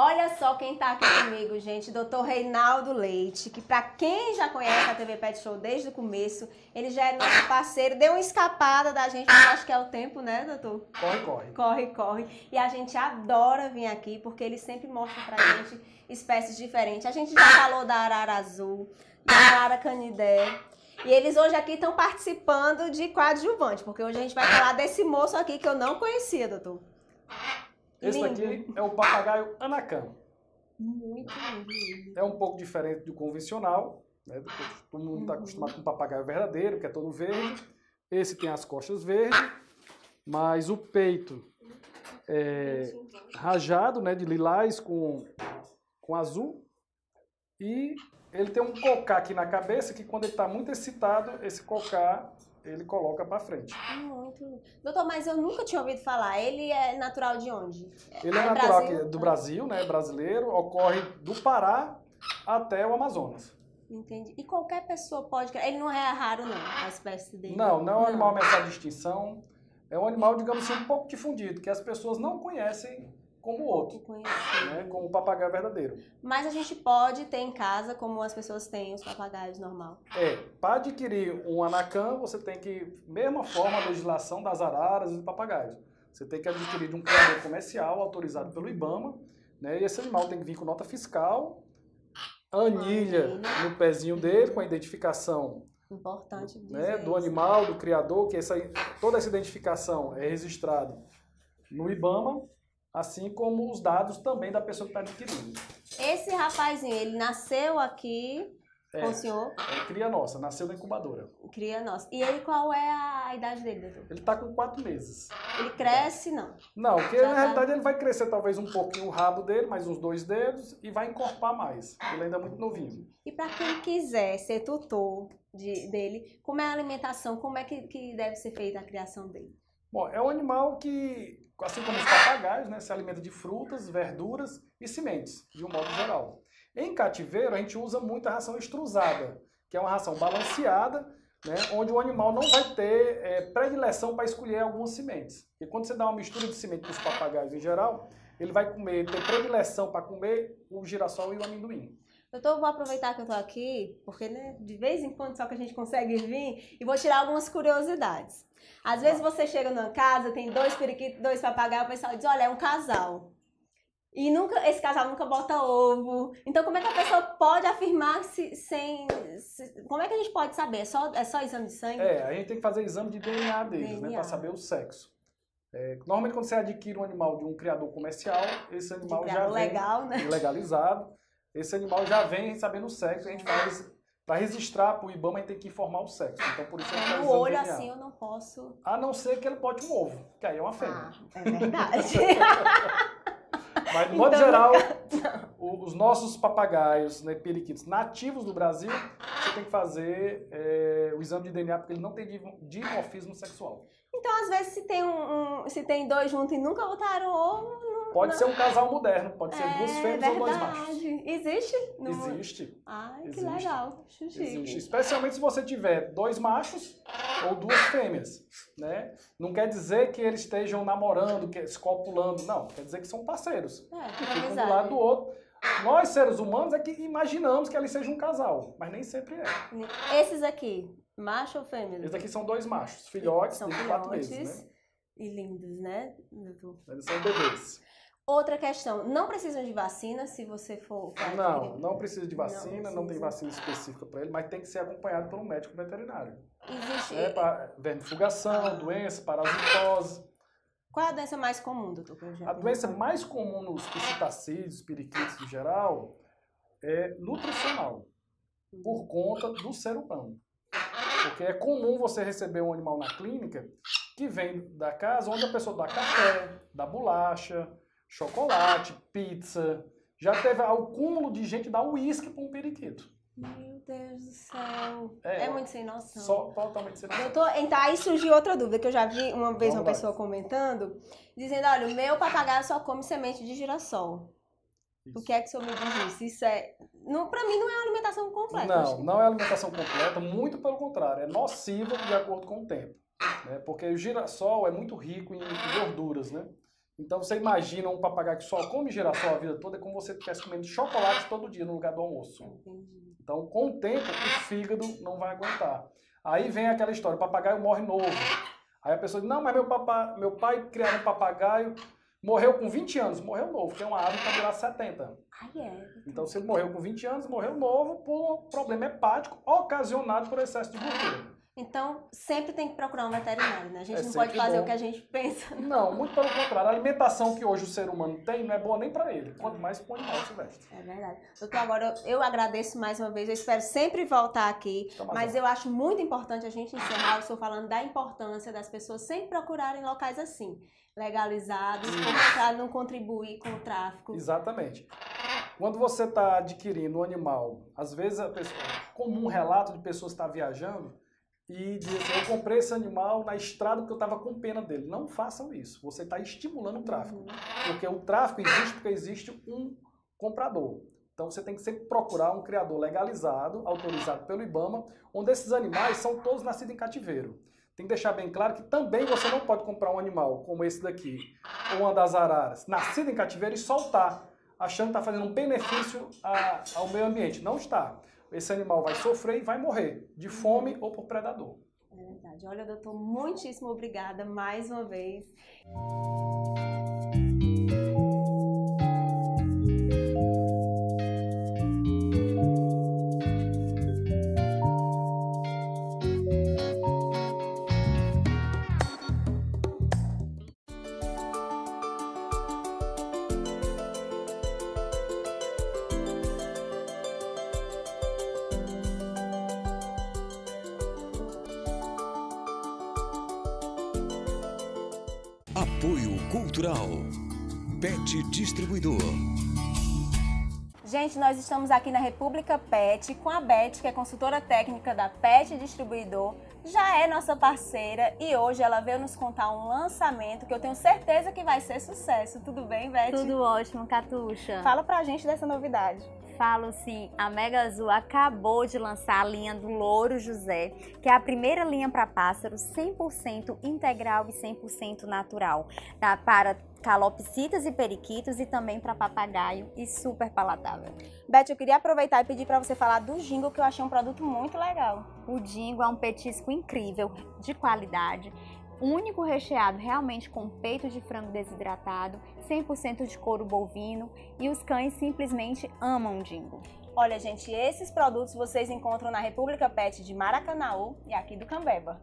Olha só quem tá aqui comigo, gente, doutor Reinaldo Leite, que para quem já conhece a TV Pet Show desde o começo, ele já é nosso parceiro, deu uma escapada da gente, mas acho que é o tempo, né, doutor? Corre, corre. Corre, corre. E a gente adora vir aqui, porque ele sempre mostra pra gente espécies diferentes. A gente já falou da arara azul, da arara canidé, e eles hoje aqui estão participando de coadjuvante, porque hoje a gente vai falar desse moço aqui que eu não conhecia, doutor. Esse Lindo. daqui é o papagaio anacan. Muito lindo. É um pouco diferente do convencional, né? Todo mundo está acostumado com o papagaio verdadeiro, que é todo verde. Esse tem as costas verdes, mas o peito é rajado, né, de lilás com, com azul. E ele tem um cocá aqui na cabeça que quando ele está muito excitado, esse cocá ele coloca para frente. Muito. Doutor, mas eu nunca tinha ouvido falar. Ele é natural de onde? Ele é É natural Brasil? aqui do Brasil, né, brasileiro, ocorre do Pará até o Amazonas. Entendi. E qualquer pessoa pode. Ele não é raro, não, a espécie dele. Não, não é um animal ameaçado de extinção. É um animal, digamos assim, um pouco difundido, que as pessoas não conhecem como o outro, né? Como o papagaio verdadeiro. Mas a gente pode ter em casa, como as pessoas têm os papagaios normal. É, para adquirir um anacan, você tem que, mesma forma a legislação das araras e dos papagaios. Você tem que adquirir de um criador comercial autorizado pelo IBAMA, né? E esse animal tem que vir com nota fiscal, anilha no pezinho dele, com a identificação Importante né, do animal, do criador, que essa, toda essa identificação é registrada no IBAMA, assim como os dados também da pessoa que está adquirindo. Esse rapazinho, ele nasceu aqui É, com o senhor, é cria nossa, nasceu na incubadora. cria nossa. E ele, qual é a idade dele, doutor? Ele está com quatro meses. Ele cresce, não? Não, porque Já na tá. realidade ele vai crescer talvez um pouquinho o rabo dele, mais uns dois dedos, e vai encorpar mais. Ele ainda é muito novinho. E para quem quiser ser tutor de- dele, como é a alimentação? Como é que, que deve ser feita a criação dele? Bom, é um animal que, assim como os papagaios, né, se alimenta de frutas, verduras e sementes, de um modo geral. Em cativeiro, a gente usa muito a ração extrusada, que é uma ração balanceada, né, onde o animal não vai ter é, predileção para escolher algumas sementes. E quando você dá uma mistura de semente para os papagaios em geral, ele vai comer, tem predileção para comer o girassol e o amendoim. Doutor, vou aproveitar que eu tô aqui, porque né, de vez em quando só que a gente consegue vir, e vou tirar algumas curiosidades. Às vezes você chega numa casa, tem dois periquitos, dois papagaios, o pessoal diz, olha, é um casal. E nunca, esse casal nunca bota ovo. Então, como é que a pessoa pode afirmar se, sem. se- como é que a gente pode saber? É só, é só exame de sangue? É, a gente tem que fazer exame de DNA deles, né, DNA. para saber o sexo. É, normalmente quando você adquire um animal de um criador comercial, esse animal já vem legal, né? legalizado, esse animal já vem sabendo o sexo, a gente faz para registrar para o IBAMA a gente tem que informar o sexo. Então por isso No exame de olho DNA. assim eu não posso. A não ser que ele bote um ovo, que aí é uma Ah, fêmea. é verdade. Mas de modo Então, geral, o- os nossos papagaios, né, periquitos nativos do Brasil, você tem que fazer é, o exame de DNA porque ele não tem dimorfismo sexual. Então, às vezes, se tem um, um- se tem dois juntos e nunca botaram ovo. Pode ser um casal moderno, pode ser duas é fêmeas ou dois verdade. machos. Existe? No- Existe. Ai, que Existe. legal. Chique. Existe. Especialmente se você tiver dois machos ou duas fêmeas, né? Não quer dizer que eles estejam namorando, que se copulando, não. Quer dizer que são parceiros. É, Que ficam amizade. do lado do outro. Nós, seres humanos, é que imaginamos que eles sejam um casal, mas nem sempre é. Esses aqui, macho ou fêmea? Esses aqui são dois machos, filhotes São de quatro filhotes meses, né? E lindos, né? doutor? Eles são bebês. Outra questão, não precisam de vacina se você for... Não, não precisa de vacina, não, tem precisa. vacina específica para ele, mas tem que ser acompanhado por um médico veterinário. Existe... É para vermifugação, doença, parasitose. Qual é a doença mais comum, doutor? A doença mais comum nos psitacídeos, periquitos em geral, é nutricional, por conta do ser humano. Porque é comum você receber um animal na clínica que vem da casa onde a pessoa dá café, dá bolacha, chocolate, pizza. Já teve o cúmulo de gente dar uísque para um periquito. Meu Deus do céu. É, É, muito sem noção. Só totalmente sem noção. Doutor, então aí surgiu outra dúvida, que eu já vi uma vez Vamos uma lá. pessoa comentando, dizendo, olha, o meu papagaio só come semente de girassol. O que é que o senhor me diz isso? Isso é... Não, pra mim não é uma alimentação completa. Não, não é alimentação completa, muito pelo contrário, é nociva de acordo com o tempo. Né? Porque o girassol é muito rico em gorduras, né? Então você imagina um papagaio que só come girassol a vida toda, é como você estivesse comendo chocolate todo dia no lugar do almoço. Então, com o tempo, o fígado não vai aguentar. Aí vem aquela história, o papagaio morre novo. Aí a pessoa diz, não, mas meu, papá, meu pai criava um papagaio, morreu com 20 anos, morreu novo, porque é uma ave para durar 70. Ai, é. Então, se ele morreu com 20 anos, morreu novo por um problema hepático ocasionado por excesso de gordura. Então, sempre tem que procurar um veterinário, né? A gente É não pode fazer bom. o que a gente pensa. Não, muito pelo contrário. A alimentação que hoje o ser humano tem não é boa nem para ele, quanto mais para o animal silvestre. É verdade. Doutor, agora eu, eu agradeço mais uma vez, eu espero sempre voltar aqui, mas eu acho muito importante a gente encerrar o senhor falando da importância das pessoas sempre procurarem locais assim, legalizados, para não contribuir com o tráfico. Exatamente. Quando você está adquirindo um animal, às vezes a pessoa, comum relato de pessoas estão viajando e diz assim, eu comprei esse animal na estrada porque eu estava com pena dele. Não façam isso. Você está estimulando o tráfico. Porque o tráfico existe porque existe um comprador. Então você tem que sempre procurar um criador legalizado, autorizado pelo IBAMA, onde esses animais são todos nascidos em cativeiro. Tem que deixar bem claro que também você não pode comprar um animal como esse daqui, ou uma das araras, nascido em cativeiro e soltar, achando que está fazendo um benefício a- ao meio ambiente. Não está. Esse animal vai sofrer e vai morrer de fome ou por predador. É verdade. Olha, doutor, muitíssimo obrigada mais uma vez. Apoio Cultural. Pet Distribuidor. Gente, nós estamos aqui na República Pet com a Beth, que é consultora técnica da Pet Distribuidor, já é nossa parceira e hoje ela veio nos contar um lançamento que eu tenho certeza que vai ser sucesso. Tudo bem, Beth? Tudo ótimo, Catuxa. Fala pra gente dessa novidade. Falo sim, a Mega Azul acabou de lançar a linha do Louro José, que é a primeira linha para pássaros 100% integral e 100% natural, tá? para calopsitas e periquitos e também para papagaio e super palatável. Beth, eu queria aproveitar e pedir pra você falar do Jingle, que eu achei um produto muito legal. O Dingo é um petisco incrível, de qualidade, único recheado realmente com peito de frango desidratado, 100% de couro bovino e os cães simplesmente amam o Dingo. Olha, gente, esses produtos vocês encontram na República Pet de Maracanaú e aqui do Cambeba.